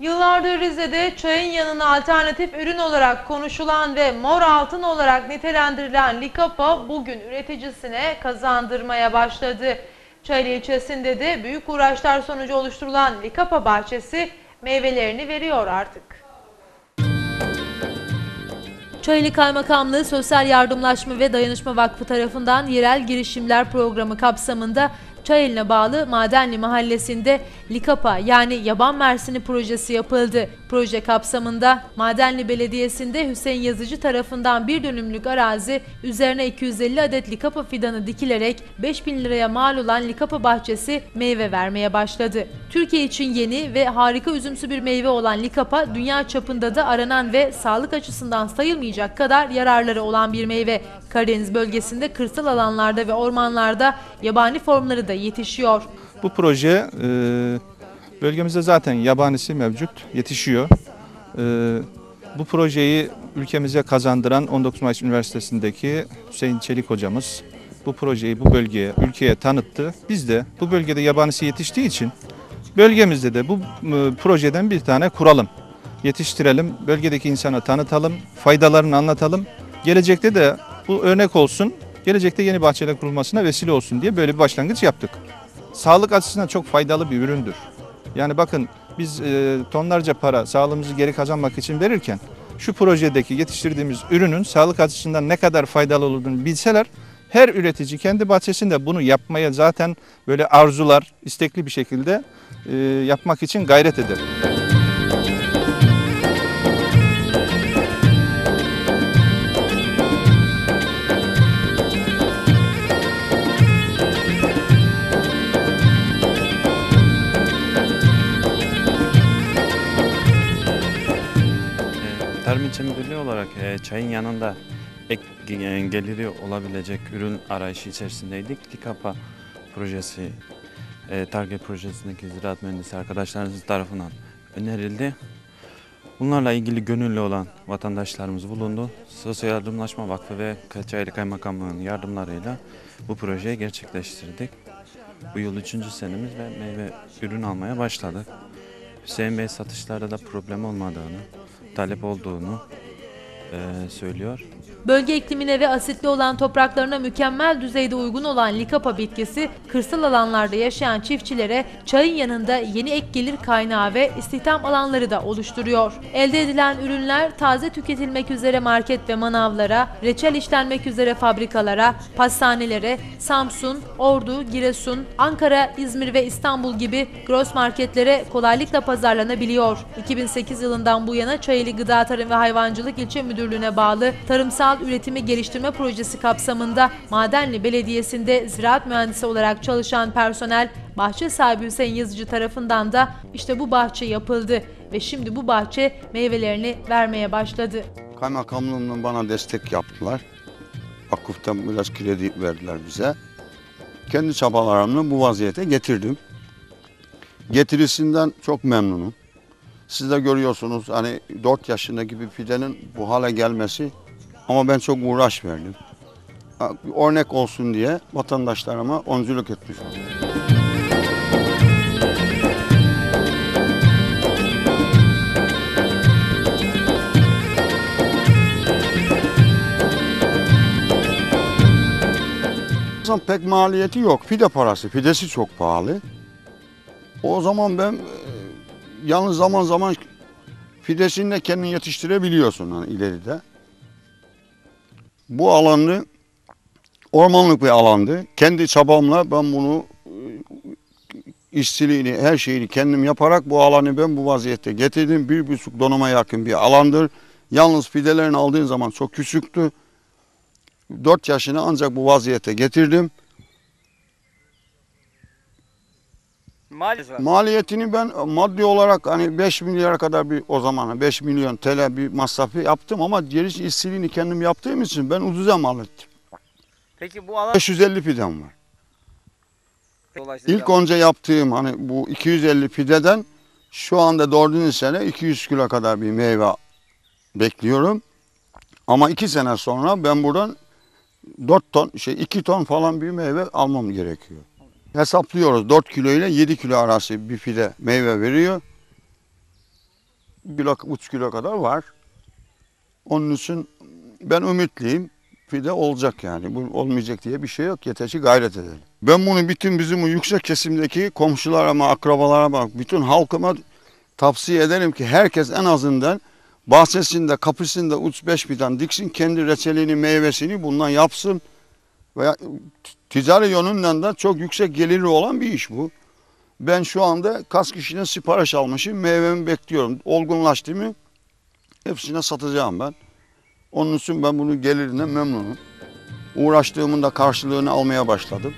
Yıllardır Rize'de çayın yanına alternatif ürün olarak konuşulan ve mor altın olarak nitelendirilen Likapa bugün üreticisine kazandırmaya başladı. Çaylı ilçesinde de büyük uğraşlar sonucu oluşturulan Likapa bahçesi meyvelerini veriyor artık. Çayeli Kaymakamlığı Sosyal Yardımlaşma ve Dayanışma Vakfı tarafından yerel girişimler programı kapsamında Çayeli'ne bağlı Madenli Mahallesi'nde Likapa yani yaban mersini projesi yapıldı. Proje kapsamında Madenli Belediyesi'nde Hüseyin Yazıcı tarafından bir dönümlük arazi üzerine 250 adet Likapa fidanı dikilerek 5000 liraya mal olan Likapa bahçesi meyve vermeye başladı. Türkiye için yeni ve harika üzümsü bir meyve olan Likapa dünya çapında da aranan ve sağlık açısından sayılmayacak kadar yararları olan bir meyve. Karadeniz bölgesinde kırsal alanlarda ve ormanlarda yabani formları da yetişiyor. Bu proje e, bölgemizde zaten yabanisi mevcut, yetişiyor. E, bu projeyi ülkemize kazandıran 19 Mayıs Üniversitesi'ndeki Hüseyin Çelik hocamız bu projeyi bu bölgeye, ülkeye tanıttı. Biz de bu bölgede yabanisi yetiştiği için bölgemizde de bu e, projeden bir tane kuralım. Yetiştirelim, bölgedeki insana tanıtalım, faydalarını anlatalım. Gelecekte de bu örnek olsun, gelecekte yeni bahçeler kurulmasına vesile olsun diye böyle bir başlangıç yaptık. Sağlık açısından çok faydalı bir üründür. Yani bakın biz e, tonlarca para sağlığımızı geri kazanmak için verirken şu projedeki yetiştirdiğimiz ürünün sağlık açısından ne kadar faydalı olduğunu bilseler her üretici kendi bahçesinde bunu yapmaya zaten böyle arzular, istekli bir şekilde e, yapmak için gayret eder. Müdürlüğü olarak e, çayın yanında ek e, geliri olabilecek ürün arayışı içerisindeydik. Likapa projesi, e, Target projesindeki ziraat mühendisi arkadaşlarımız tarafından önerildi. Bunlarla ilgili gönüllü olan vatandaşlarımız bulundu. Sosyal Yardımlaşma Vakfı ve Kaçayeli Kaymakamlığı'nın yardımlarıyla bu projeyi gerçekleştirdik. Bu yıl üçüncü senemiz ve meyve ürün almaya başladık. Hüseyin Bey satışlarda da problem olmadığını, talep olduğunu söylüyor. Bölge iklimine ve asitli olan topraklarına mükemmel düzeyde uygun olan likapa bitkisi, kırsal alanlarda yaşayan çiftçilere çayın yanında yeni ek gelir kaynağı ve istihdam alanları da oluşturuyor. Elde edilen ürünler taze tüketilmek üzere market ve manavlara, reçel işlenmek üzere fabrikalara, pastanelere, Samsun, Ordu, Giresun, Ankara, İzmir ve İstanbul gibi gross marketlere kolaylıkla pazarlanabiliyor. 2008 yılından bu yana Çayeli Gıda Tarım ve Hayvancılık İlçe Müdürlüğü'ne bağlı Tarımsal Üretimi Geliştirme Projesi kapsamında Madenli Belediyesi'nde ziraat mühendisi olarak çalışan personel bahçe sahibi Hüseyin Yazıcı tarafından da işte bu bahçe yapıldı ve şimdi bu bahçe meyvelerini vermeye başladı. Kaymakamlığından bana destek yaptılar. Vakıftan biraz kredi verdiler bize. Kendi çabalarımla bu vaziyete getirdim. Getirisinden çok memnunum. Siz de görüyorsunuz hani 4 yaşındaki bir fidenin bu hale gelmesi ama ben çok uğraş verdim. Bir Örnek olsun diye vatandaşlarıma öncülük etmiş oldum. Aslında pek maliyeti yok. Fide parası. Fidesi çok pahalı. O zaman ben e, yalnız zaman zaman fidesini de kendin yetiştirebiliyorsun hani ileride. Bu alanı ormanlık bir alandı. Kendi çabamla ben bunu e, işçiliğini, her şeyini kendim yaparak bu alanı ben bu vaziyette getirdim. Bir buçuk donuma yakın bir alandır. Yalnız fidelerini aldığın zaman çok küçüktü. 4 yaşını ancak bu vaziyete getirdim. Maalesef. Maliyetini ben maddi olarak hani 5 milyara kadar bir o zaman 5 milyon TL bir masrafı yaptım ama geri işçiliğini kendim yaptığım için ben ucuza mal ettim. Peki bu alan 550 fidem var. dolayısıyla İlk önce yaptığım hani bu 250 fideden şu anda dördüncü sene 200 kilo kadar bir meyve bekliyorum. Ama iki sene sonra ben buradan 4 ton şey 2 ton falan bir meyve almam gerekiyor. Hesaplıyoruz 4 kilo ile 7 kilo arası bir fide meyve veriyor. kilo, 3 kilo kadar var. Onun için ben ümitliyim. Fide olacak yani. Bu olmayacak diye bir şey yok. Yeter gayret edelim. Ben bunu bütün bizim o yüksek kesimdeki komşularıma, akrabalarıma, bütün halkıma tavsiye ederim ki herkes en azından bahçesinde, kapısında 3-5 fidan diksin. Kendi reçelini, meyvesini bundan yapsın. Veya ticari yönünden de çok yüksek geliri olan bir iş bu. Ben şu anda kaç kişiden sipariş almışım. Meyvemi bekliyorum. Olgunlaştı mı hepsine satacağım ben. Onun için ben bunun gelirinden memnunum. Uğraştığımın da karşılığını almaya başladım.